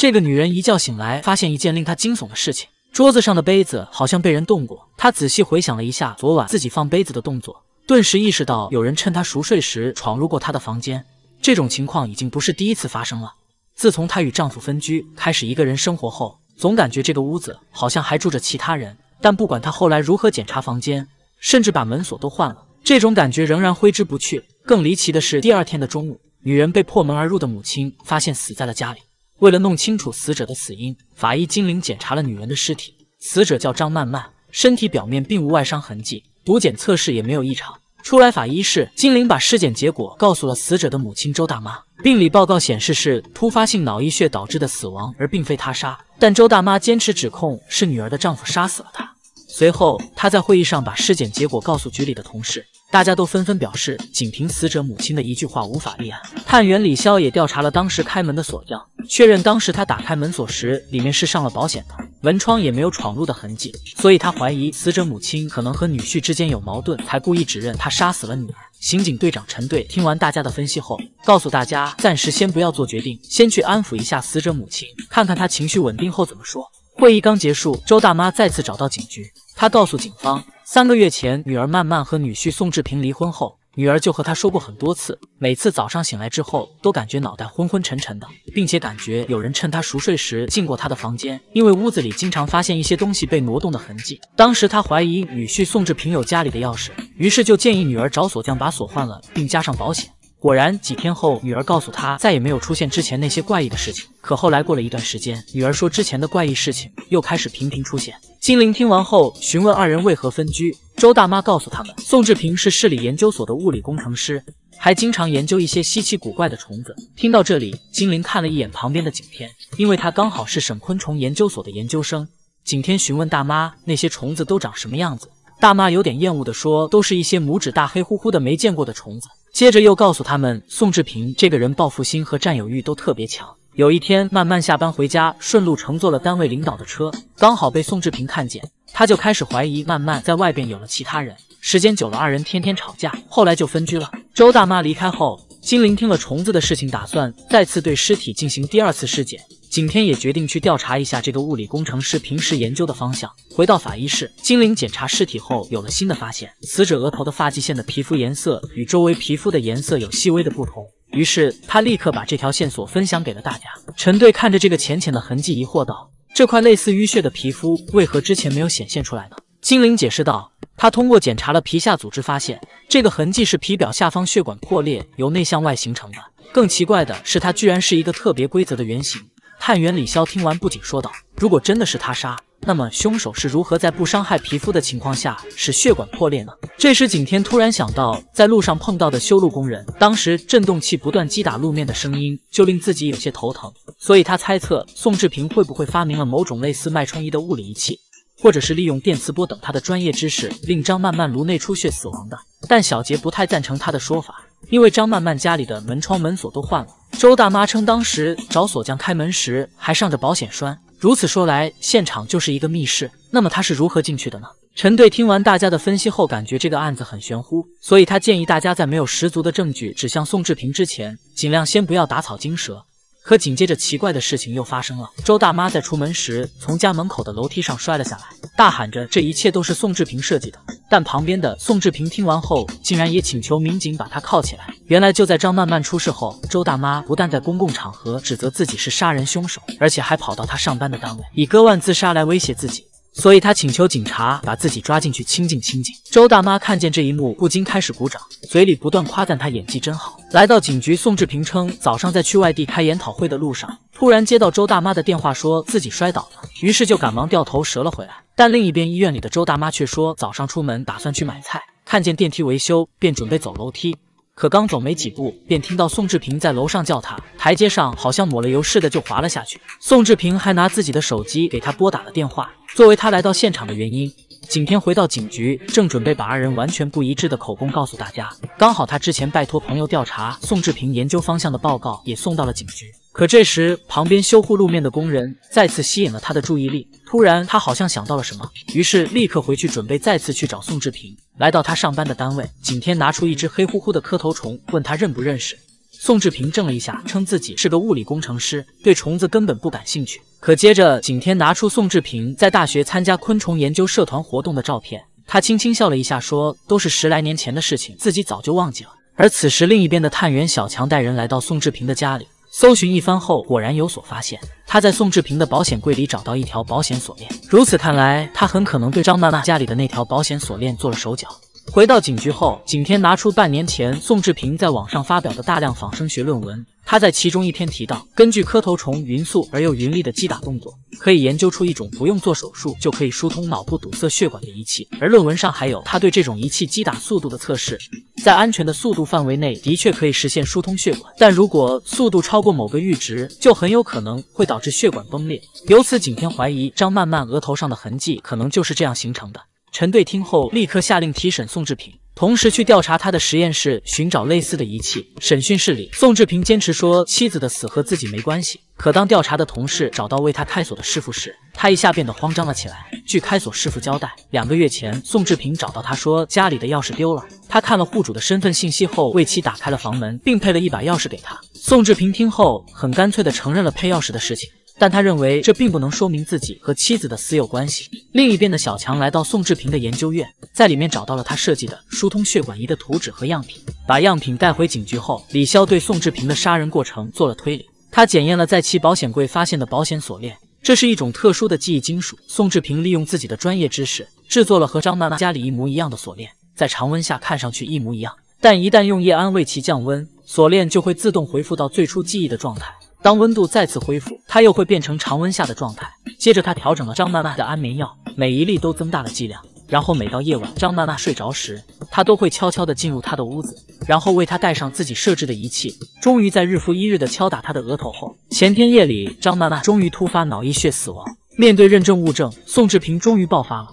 这个女人一觉醒来，发现一件令她惊悚的事情：桌子上的杯子好像被人动过。她仔细回想了一下昨晚自己放杯子的动作，顿时意识到有人趁她熟睡时闯入过她的房间。这种情况已经不是第一次发生了。自从她与丈夫分居，开始一个人生活后，总感觉这个屋子好像还住着其他人。但不管她后来如何检查房间，甚至把门锁都换了，这种感觉仍然挥之不去。更离奇的是，第二天的中午，女人被破门而入的母亲发现死在了家里。为了弄清楚死者的死因，法医精灵检查了女人的尸体。死者叫张曼曼，身体表面并无外伤痕迹，毒检测试也没有异常。出来法医室，精灵把尸检结果告诉了死者的母亲周大妈。病理报告显示是突发性脑溢血导致的死亡，而并非他杀。但周大妈坚持指控是女儿的丈夫杀死了她。随后，她在会议上把尸检结果告诉局里的同事。大家都纷纷表示，仅凭死者母亲的一句话无法立案。探员李潇也调查了当时开门的锁匠，确认当时他打开门锁时，里面是上了保险的，门窗也没有闯入的痕迹，所以他怀疑死者母亲可能和女婿之间有矛盾，才故意指认他杀死了女儿。刑警队长陈队听完大家的分析后，告诉大家暂时先不要做决定，先去安抚一下死者母亲，看看她情绪稳定后怎么说。会议刚结束，周大妈再次找到警局，她告诉警方。三个月前，女儿曼曼和女婿宋志平离婚后，女儿就和他说过很多次，每次早上醒来之后都感觉脑袋昏昏沉沉的，并且感觉有人趁他熟睡时进过他的房间，因为屋子里经常发现一些东西被挪动的痕迹。当时他怀疑女婿宋志平有家里的钥匙，于是就建议女儿找锁匠把锁换了，并加上保险。果然，几天后，女儿告诉她再也没有出现之前那些怪异的事情。可后来过了一段时间，女儿说之前的怪异事情又开始频频出现。精灵听完后，询问二人为何分居。周大妈告诉他们，宋志平是市里研究所的物理工程师，还经常研究一些稀奇古怪的虫子。听到这里，精灵看了一眼旁边的景天，因为他刚好是省昆虫研究所的研究生。景天询问大妈，那些虫子都长什么样子？大妈有点厌恶地说，都是一些拇指大、黑乎乎的、没见过的虫子。接着又告诉他们，宋志平这个人报复心和占有欲都特别强。有一天，慢慢下班回家，顺路乘坐了单位领导的车，刚好被宋志平看见，他就开始怀疑慢慢在外边有了其他人。时间久了，二人天天吵架，后来就分居了。周大妈离开后，金玲听了虫子的事情，打算再次对尸体进行第二次尸检。景天也决定去调查一下这个物理工程师平时研究的方向。回到法医室，精灵检查尸体后有了新的发现：死者额头的发际线的皮肤颜色与周围皮肤的颜色有细微的不同。于是他立刻把这条线索分享给了大家。陈队看着这个浅浅的痕迹，疑惑道：“这块类似淤血的皮肤为何之前没有显现出来呢？”精灵解释道：“他通过检查了皮下组织，发现这个痕迹是皮表下方血管破裂由内向外形成的。更奇怪的是，它居然是一个特别规则的圆形。”探员李潇听完不仅说道：“如果真的是他杀。”那么凶手是如何在不伤害皮肤的情况下使血管破裂呢？这时景天突然想到，在路上碰到的修路工人，当时振动器不断击打路面的声音，就令自己有些头疼。所以他猜测宋志平会不会发明了某种类似脉冲仪的物理仪器，或者是利用电磁波等他的专业知识，令张曼曼颅内出血死亡的。但小杰不太赞成他的说法，因为张曼曼家里的门窗门锁都换了。周大妈称，当时找锁匠开门时还上着保险栓。如此说来，现场就是一个密室。那么他是如何进去的呢？陈队听完大家的分析后，感觉这个案子很玄乎，所以他建议大家在没有十足的证据指向宋志平之前，尽量先不要打草惊蛇。可紧接着，奇怪的事情又发生了。周大妈在出门时，从家门口的楼梯上摔了下来，大喊着：“这一切都是宋志平设计的。”但旁边的宋志平听完后，竟然也请求民警把他铐起来。原来就在张曼曼出事后，周大妈不但在公共场合指责自己是杀人凶手，而且还跑到他上班的单位，以割腕自杀来威胁自己。所以他请求警察把自己抓进去清静清静。周大妈看见这一幕，不禁开始鼓掌，嘴里不断夸赞他演技真好。来到警局，宋志平称早上在去外地开研讨会的路上，突然接到周大妈的电话，说自己摔倒了，于是就赶忙掉头折了回来。但另一边医院里的周大妈却说，早上出门打算去买菜，看见电梯维修，便准备走楼梯。可刚走没几步，便听到宋志平在楼上叫他，台阶上好像抹了油似的就滑了下去。宋志平还拿自己的手机给他拨打了电话，作为他来到现场的原因。景天回到警局，正准备把二人完全不一致的口供告诉大家，刚好他之前拜托朋友调查宋志平研究方向的报告也送到了警局。可这时，旁边修护路面的工人再次吸引了他的注意力。突然，他好像想到了什么，于是立刻回去准备再次去找宋志平。来到他上班的单位，景天拿出一只黑乎乎的磕头虫，问他认不认识。宋志平怔了一下，称自己是个物理工程师，对虫子根本不感兴趣。可接着，景天拿出宋志平在大学参加昆虫研究社团活动的照片，他轻轻笑了一下，说：“都是十来年前的事情，自己早就忘记了。”而此时，另一边的探员小强带人来到宋志平的家里。搜寻一番后，果然有所发现。他在宋志平的保险柜里找到一条保险锁链，如此看来，他很可能对张娜娜家里的那条保险锁链做了手脚。回到警局后，景天拿出半年前宋志平在网上发表的大量仿生学论文。他在其中一篇提到，根据磕头虫匀速而又匀力的击打动作，可以研究出一种不用做手术就可以疏通脑部堵塞血管的仪器。而论文上还有他对这种仪器击打速度的测试，在安全的速度范围内，的确可以实现疏通血管。但如果速度超过某个阈值，就很有可能会导致血管崩裂。由此，景天怀疑张曼曼额头上的痕迹可能就是这样形成的。陈队听后，立刻下令提审宋志平。同时去调查他的实验室，寻找类似的仪器。审讯室里，宋志平坚持说妻子的死和自己没关系。可当调查的同事找到为他开锁的师傅时，他一下变得慌张了起来。据开锁师傅交代，两个月前，宋志平找到他说家里的钥匙丢了。他看了户主的身份信息后，为其打开了房门，并配了一把钥匙给他。宋志平听后，很干脆地承认了配钥匙的事情。但他认为这并不能说明自己和妻子的死有关系。另一边的小强来到宋志平的研究院，在里面找到了他设计的疏通血管仪的图纸和样品。把样品带回警局后，李潇对宋志平的杀人过程做了推理。他检验了在其保险柜发现的保险锁链，这是一种特殊的记忆金属。宋志平利用自己的专业知识制作了和张娜娜家里一模一样的锁链，在常温下看上去一模一样，但一旦用液氨为其降温，锁链就会自动恢复到最初记忆的状态。当温度再次恢复，它又会变成常温下的状态。接着，他调整了张娜娜的安眠药，每一粒都增大了剂量。然后，每到夜晚张娜娜睡着时，他都会悄悄地进入她的屋子，然后为她戴上自己设置的仪器。终于在日复一日的敲打她的额头后，前天夜里张娜娜终于突发脑溢血死亡。面对认证物证，宋志平终于爆发了：“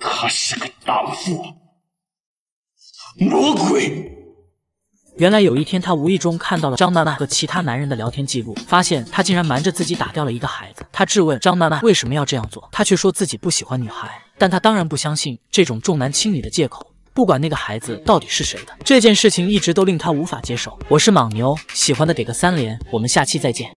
他是个荡妇，魔鬼。”原来有一天，他无意中看到了张娜娜和其他男人的聊天记录，发现他竟然瞒着自己打掉了一个孩子。他质问张娜娜为什么要这样做，她却说自己不喜欢女孩。但他当然不相信这种重男轻女的借口，不管那个孩子到底是谁的，这件事情一直都令他无法接受。我是莽牛，喜欢的给个三连，我们下期再见。